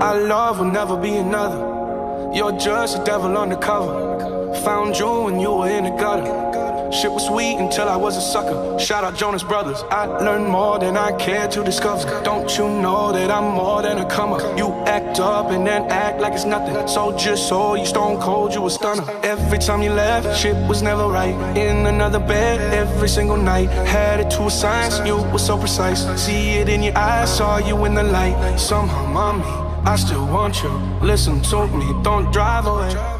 Our love will never be another. You're just a devil undercover. Found you when you were in the gutter. Shit was sweet until I was a sucker. Shout out Jonas Brothers. I learned more than I cared to discover. Don't you know that I'm more than a comer? You act up and then act like it's nothing. So just so you stone cold, you a stunner. Every time you left, shit was never right. In another bed every single night. Had it to a science, you were so precise. See it in your eyes, saw you in the light. Somehow, mommy, I still want you. Listen to me, don't drive away.